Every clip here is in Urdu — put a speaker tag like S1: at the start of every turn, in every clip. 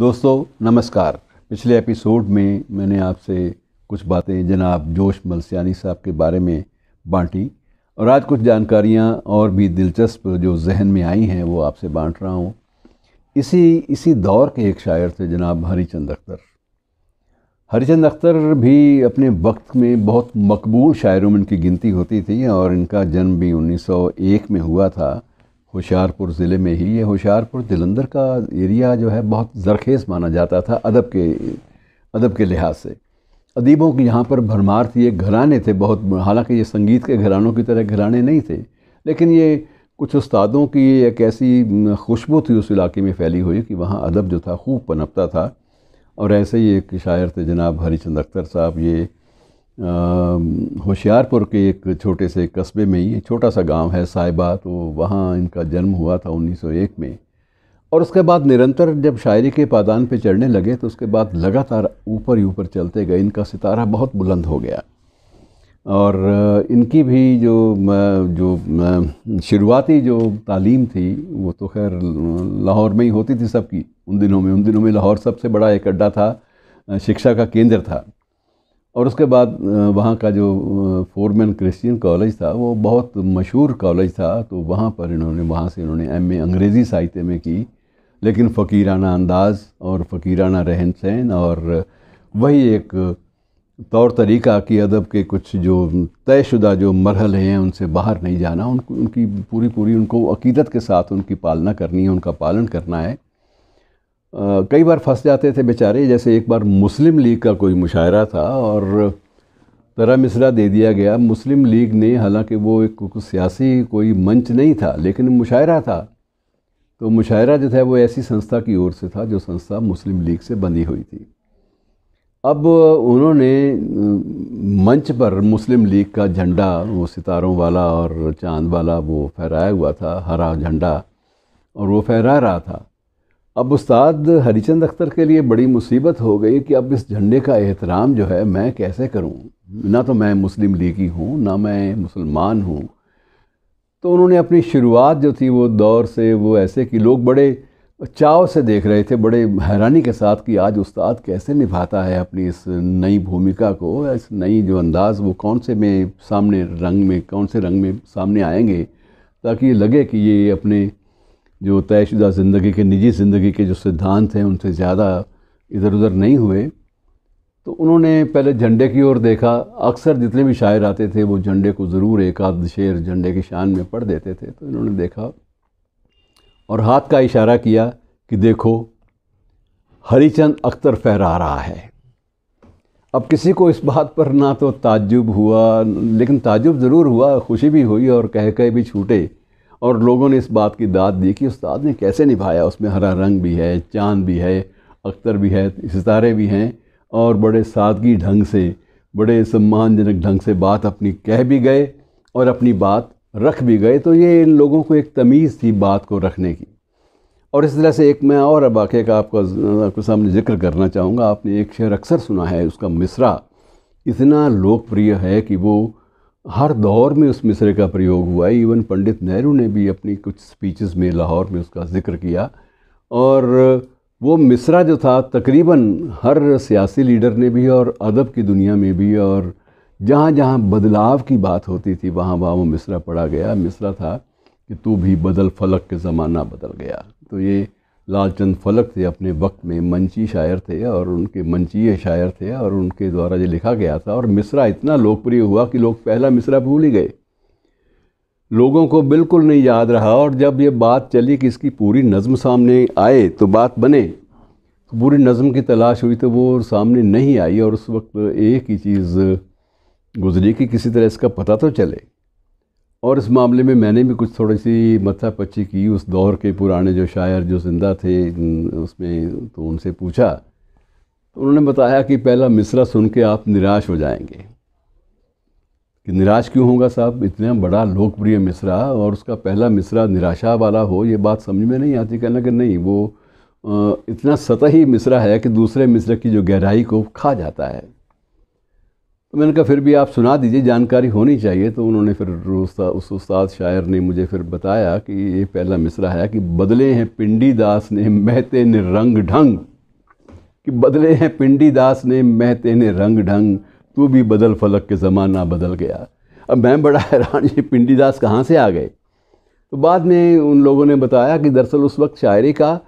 S1: دوستو، نمسکار۔ پچھلے ایپیسوڈ میں میں نے آپ سے کچھ باتیں جناب جوش ملسیانی صاحب کے بارے میں بانٹی اور آج کچھ جانکاریاں اور بھی دلچسپ جو ذہن میں آئی ہیں وہ آپ سے بانٹ رہا ہوں۔ اسی اسی دور کے ایک شاعر تھے جناب ہری چند اختر۔ ہری چند اختر بھی اپنے وقت میں بہت مقبول شاعروں میں ان کی گنتی ہوتی تھی اور ان کا جنم بھی انیس سو ایک میں ہوا تھا۔ ہوشیارپور ضلع میں ہی، یہ ہوشیارپور دلندر کا ایریا جو ہے بہت زرخیز مانا جاتا تھا ادب کے ادب کے لحاظ سے۔ ادیبوں کی یہاں پر بھرمار تھی ایک گھرانے تھے بہت، حالانکہ یہ سنگیت کے گھرانوں کی طرح گھرانے نہیں تھے، لیکن یہ کچھ استادوں کی ایک ایسی خوشبو تھی اس علاقے میں پھیلی ہوئی کہ وہاں ادب جو تھا خوب پنپتا تھا۔ اور ایسے ہی ایک شاعر تھے جناب ہری چند اختر صاحب، یہ ہوشیار پور کے ایک چھوٹے سے قصبے میں ہی چھوٹا سا گاؤں ہے، صاحبہ، تو وہاں ان کا جنم ہوا تھا انیس سو ایک میں۔ اور اس کے بعد نرنتر جب شاعری کے پادان پہ چڑھنے لگے، تو اس کے بعد لگاتار اوپر ہی اوپر چلتے گئے۔ ان کا ستارہ بہت بلند ہو گیا۔ اور ان کی بھی جو جو شروعاتی جو تعلیم تھی، وہ تو خیر لاہور میں ہی ہوتی تھی سب کی۔ ان دنوں میں، ان دنوں میں لاہور سب سے بڑا ایک اڈا تھا، شکشا کا کیندر تھا۔ اور اس کے بعد وہاں کا جو فورمین کرسچین کالج تھا، وہ بہت مشہور کالج تھا، تو وہاں پر انہوں نے، وہاں سے انہوں نے ایم اے انگریزی ساہتیہ میں کی، لیکن فقیرانہ انداز اور فقیرانہ رہن سہن اور وہی ایک طور طریقہ کی ادب کے کچھ جو طے شدہ جو مرحلے ہیں ان سے باہر نہیں جانا، ان کو، ان کی پوری پوری ان کو عقیدت کے ساتھ ان کی پالنا کرنی ہے، ان کا پالن کرنا ہے۔ کئی بار پھنس جاتے تھے بیچارے، جیسے ایک بار مسلم لیگ کا کوئی مشاعرہ تھا اور ترا مصرا دے دیا گیا۔ مسلم لیگ نے، حالانکہ وہ ایک سیاسی کوئی منچ نہیں تھا، لیکن مشاعرہ تھا۔ تو مشاعرہ جو تھا، وہ ایسی سنستھا کی اور سے تھا جو سنستھا مسلم لیگ سے بندی ہوئی تھی۔ اب انہوں نے منچ پر مسلم لیگ کا جھنڈا، وہ ستاروں والا اور چاند والا وہ پھہرایا ہوا تھا، ہرا جھنڈا، اور وہ پھہرا رہا تھا۔ اب استاد ہری چند اختر کے لیے بڑی مصیبت ہو گئی کہ اب اس جھنڈے کا احترام جو ہے میں کیسے کروں؟ نہ تو میں مسلم لیگی ہوں، نہ میں مسلمان ہوں۔ تو انہوں نے اپنی شروعات جو تھی وہ دور سے، وہ ایسے کہ لوگ بڑے چاؤ سے دیکھ رہے تھے، بڑے حیرانی کے ساتھ کہ آج استاد کیسے نبھاتا ہے اپنی اس نئی بھومکا کو، اس نئی جو انداز، وہ کون سے میں سامنے رنگ میں، کون سے رنگ میں سامنے آئیں گے تاکہ یہ لگے کہ یہ اپنے جو طے شدہ زندگی کے، نجی زندگی کے جو سدھانت ہیں، ان سے زیادہ ادھر ادھر نہیں ہوئے۔ تو انہوں نے پہلے جھنڈے کی اور دیکھا۔ اکثر جتنے بھی شاعر آتے تھے، وہ جھنڈے کو ضرور ایک آدھ شعر جھنڈے کی شان میں پڑھ دیتے تھے۔ تو انہوں نے دیکھا اور ہاتھ کا اشارہ کیا کہ دیکھو، ہری چند اختر پھہرا رہا ہے۔ اب کسی کو اس بات پر نہ تو تعجب ہوا، لیکن تعجب ضرور ہوا، خوشی بھی ہوئی اور کہہ کہہ بھی چھوٹے۔ اور لوگوں نے اس بات کی داد دی کہ استاد نے کیسے نبھایا؟ اس میں ہرا رنگ بھی ہے، چاند بھی ہے، اختر بھی ہے، ستارے بھی ہیں اور بڑے سادگی ڈھنگ سے، بڑے سمان جنک ڈھنگ سے بات اپنی کہہ بھی گئے اور اپنی بات رکھ بھی گئے۔ تو یہ ان لوگوں کو ایک تمیز تھی بات کو رکھنے کی۔ اور اس طرح سے ایک میں اور واقعے کا آپ کو سامنے ذکر کرنا چاہوں گا۔ آپ نے ایک شعر اکثر سنا ہے، اس کا مصرع اتنا لوک ہے کہ وہ ہر دور میں اس مصرے کا پریوگ ہوا ہے۔ ایون پنڈت نہرو نے بھی اپنی کچھ سپیچز میں لاہور میں اس کا ذکر کیا۔ اور وہ مصرع جو تھا، تقریباً ہر سیاسی لیڈر نے بھی اور ادب کی دنیا میں بھی اور جہاں جہاں بدلاؤ کی بات ہوتی تھی، وہاں وہاں وہ مصرع پڑھا گیا۔ مصرع تھا کہ تو بھی بدل فلک کے زمانہ بدل گیا۔ تو یہ لال چند فلک تھے، اپنے وقت میں منچی شاعر تھے اور ان کے منچی شاعر تھے اور ان کے دوارا یہ لکھا گیا تھا اور مصرع اتنا لوکپری ہوا کہ لوگ پہلا مصرع بھول ہی گئے۔ لوگوں کو بالکل نہیں یاد رہا اور جب یہ بات چلی کہ اس کی پوری نظم سامنے آئے تو بات بنے۔ تو پوری نظم کی تلاش ہوئی تو وہ سامنے نہیں آئی اور اس وقت ایک ہی چیز گزری کہ کسی طرح اس کا پتہ تو چلے۔ اور اس معاملے میں میں نے بھی کچھ تھوڑی سی متھا پچی کی اس دور کے پرانے جو شاعر جو زندہ تھے اس میں تو ان سے پوچھا، تو انہوں نے بتایا کہ پہلا مصرع سن کے آپ نراش ہو جائیں گے۔ کہ نراش کیوں ہوگا صاحب؟ اتنا بڑا لوکپریہ مصرع اور اس کا پہلا مصرع نراشا والا ہو، یہ بات سمجھ میں نہیں آتی۔ کہنا کہ نہیں، وہ اتنا سطحی مصرع ہے کہ دوسرے مصرع کی جو گہرائی کو کھا جاتا ہے۔ تو میں نے کہا پھر بھی آپ سنا دیجیے، جانکاری ہونی چاہیے۔ تو انہوں نے پھر اس استاد شاعر نے مجھے پھر بتایا کہ یہ پہلا مصرع ہے کہ بدلے ہیں پنڈی داس نے مہتے نے رنگ ڈھنگ۔ کہ بدلے ہیں پنڈی داس نے مہتے نے رنگ ڈھنگ، تو بھی بدل فلک کے زمانہ بدل گیا۔ اب میں بڑا حیران، یہ پنڈی داس کہاں سے آ گئے؟ تو بعد میں ان لوگوں نے بتایا کہ دراصل اس وقت شاعری کا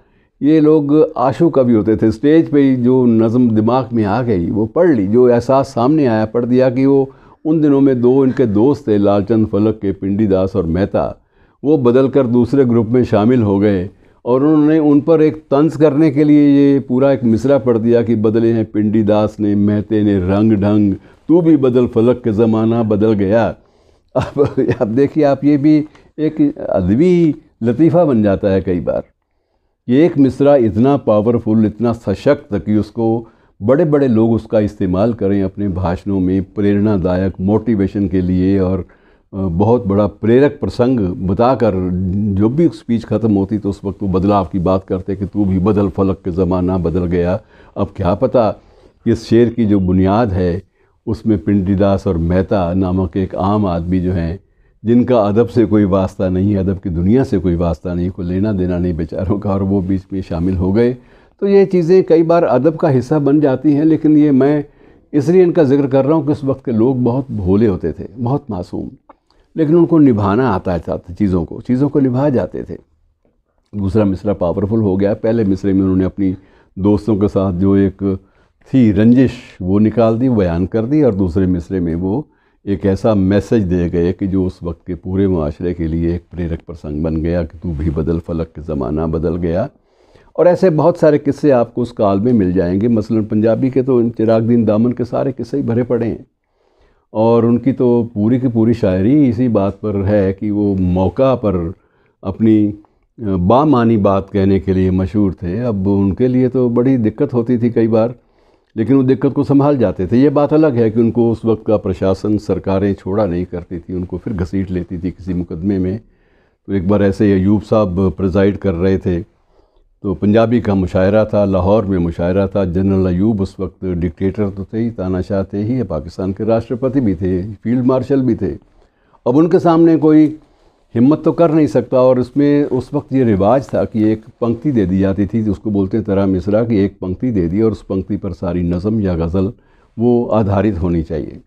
S1: یہ لوگ آشو کبھی ہوتے تھے۔ اسٹیج پہ ہی جو نظم دماغ میں آ گئی، وہ پڑھ لی۔ جو احساس سامنے آیا، پڑھ دیا کہ وہ ان دنوں میں دو ان کے دوست تھے، لال چند فلک کے پنڈی داس اور مہتا۔ وہ بدل کر دوسرے گروپ میں شامل ہو گئے اور انہوں نے ان پر ایک طنز کرنے کے لیے یہ پورا ایک مصرع پڑھ دیا کہ بدلے ہیں، پنڈی داس نے، مہتے نے، رنگ ڈھنگ، تو بھی بدل فلک کے زمانہ بدل گیا۔ اب اب دیکھیے، آپ یہ بھی ایک ادبی لطیفہ بن جاتا ہے کئی بار۔ یہ ایک مصرع اتنا پاورفل اتنا سشکت کہ اس کو بڑے بڑے لوگ اس کا استعمال کریں اپنے بھاشنوں میں پریرنا دائک موٹیویشن کے لیے اور بہت بڑا پریرک پرسنگ بتا کر جو بھی سپیچ ختم ہوتی تو اس وقت وہ بدلاؤ کی بات کرتے کہ تو بھی بدل فلک کے زمانہ بدل گیا۔ اب کیا پتہ اس شعر کی جو بنیاد ہے، اس میں پنڈی داس اور مہتا نامک ایک عام آدمی جو ہیں جن کا ادب سے کوئی واسطہ نہیں ادب کی دنیا سے کوئی واسطہ نہیں کوئی لینا دینا نہیں بیچاروں کا، اور وہ بیچ میں شامل ہو گئے۔ تو یہ چیزیں کئی بار ادب کا حصہ بن جاتی ہیں، لیکن یہ میں اس لیے ان کا ذکر کر رہا ہوں کہ اس وقت کے لوگ بہت بھولے ہوتے تھے، بہت معصوم۔ لیکن ان کو نبھانا آتا تھا چیزوں کو چیزوں کو نبھا جاتے تھے۔ دوسرا مصرع پاورفل ہو گیا۔ پہلے مصرے میں انہوں نے اپنی دوستوں کے ساتھ جو ایک تھی رنجش وہ نکال دی، بیان کر دی، اور دوسرے مصرے میں وہ ایک ایسا میسج دے گئے کہ جو اس وقت کے پورے معاشرے کے لیے ایک پریرک پرسنگ بن گیا کہ تو بھی بدل فلک کے زمانہ بدل گیا۔ اور ایسے بہت سارے قصے آپ کو اس کال میں مل جائیں گے۔ مثلا پنجابی کے تو چراغ دین دامن کے سارے قصے ہی بھرے پڑے ہیں۔ اور ان کی تو پوری کی پوری شاعری اسی بات پر ہے کہ وہ موقع پر اپنی بامانی بات کہنے کے لیے مشہور تھے۔ اب ان کے لیے تو بڑی دقت ہوتی تھی کئی بار۔ لیکن وہ دقت کو سنبھال جاتے تھے۔ یہ بات الگ ہے کہ ان کو اس وقت کا پرشاسن سرکاریں چھوڑا نہیں کرتی تھی ان کو پھر گھسیٹ لیتی تھی کسی مقدمے میں۔ تو ایک بار ایسے ایوب صاحب پریزائڈ کر رہے تھے۔ تو پنجابی کا مشاعرہ تھا، لاہور میں مشاعرہ تھا۔ جنرل ایوب اس وقت ڈکٹیٹر تو تھے ہی، تانا شاہ تھے ہی، پاکستان کے راشٹرپتی بھی تھے، فیلڈ مارشل بھی تھے۔ اب ان کے سامنے کوئی ہمت تو کر نہیں سکتا اور اس میں اس وقت یہ رواج تھا کہ ایک پنکتی دے دی جاتی تھی، اس کو بولتے ہیں طرح مصرا کہ ایک پنکتی دے دی اور اس پنکتی پر ساری نظم یا غزل وہ آدھارت ہونی چاہیے۔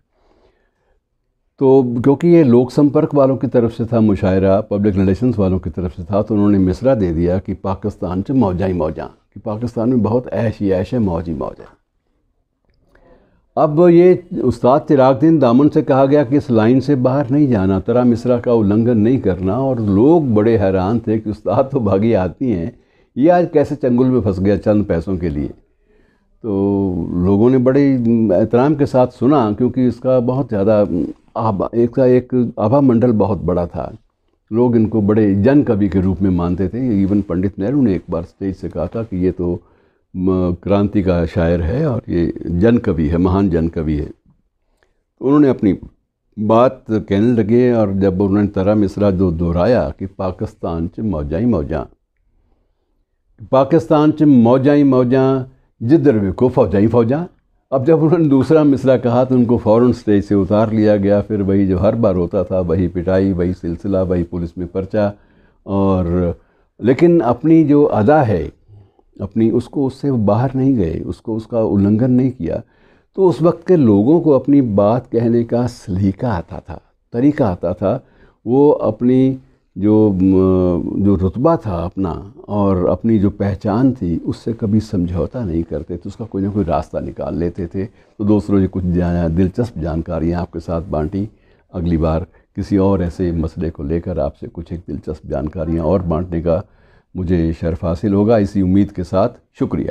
S1: تو کیونکہ یہ لوک سمپرک والوں کی طرف سے تھا، مشاعرہ پبلک ریلیشنز والوں کی طرف سے تھا، تو انہوں نے مصرع دے دیا کہ پاکستان سے موجہ ہی موجاں، کہ پاکستان میں بہت عیش ہی عیش ہے موج ہی موج ہے اب یہ استاد چراغ دین دامن سے کہا گیا کہ اس لائن سے باہر نہیں جانا، ترا مصرع کا النگھن نہیں کرنا، اور لوگ بڑے حیران تھے کہ استاد تو بھاگی آتی ہیں۔ یہ آج کیسے چنگل میں پھنس گیا چند پیسوں کے لیے؟ تو لوگوں نے بڑے احترام کے ساتھ سنا، کیونکہ اس کا بہت زیادہ آبا ایک کا ایک آبا منڈل بہت بڑا تھا۔ لوگ ان کو بڑے جن کبھی کے روپ میں مانتے تھے۔ ایون پنڈت نہرو نے ایک بار اسٹیج سے کہا تھا کہ یہ تو کرانتی کا شاعر ہے اور یہ جن کبھی ہے، مہان جن کبھی ہے۔ تو انہوں نے اپنی بات کہنے لگے اور جب انہوں نے طرح مصرا جو دہرایا کہ پاکستان چ موجاں موجاں۔ پاکستان چ موجاں ہی موجاں، جدھر ویکو فوجاں ہی فوجاں۔ اب جب انہوں نے دوسرا مصرع کہا تو ان کو فوراً سٹیج سے اتار لیا گیا۔ پھر وہی جو ہر بار ہوتا تھا، وہی پٹائی، وہی سلسلہ، وہی پولیس میں پرچہ۔ اور لیکن اپنی جو ادا ہے اپنی، اس کو اس سے باہر نہیں گئے، اس کو اس کا النگھن نہیں کیا۔ تو اس وقت کے لوگوں کو اپنی بات کہنے کا سلیقہ آتا تھا، طریقہ آتا تھا۔ وہ اپنی جو جو رتبہ تھا اپنا اور اپنی جو پہچان تھی، اس سے کبھی سمجھوتا نہیں کرتے تو اس کا کوئی نہ کوئی راستہ نکال لیتے تھے۔ تو دوسروں نے کچھ دلچسپ جانکاریاں آپ کے ساتھ بانٹی اگلی بار کسی اور ایسے مسئلے کو لے کر آپ سے کچھ ایک دلچسپ جانکاریاں اور بانٹنے کا مجھے شرف حاصل ہوگا اسی امید کے ساتھ شکریہ۔